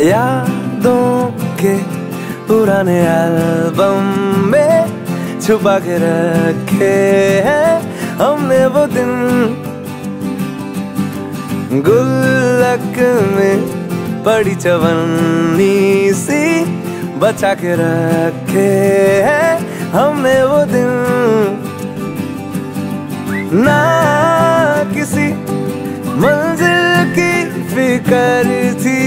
यादों के पुराने एल्बम में छुपा के रखे हैं हमने वो दिन। गुल्लक में पड़ी चवन्नी सी बचा के रखे हैं हमने वो दिन। ना किसी मंजिल की फिकर थी